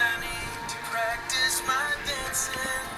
I need to practice my dancing.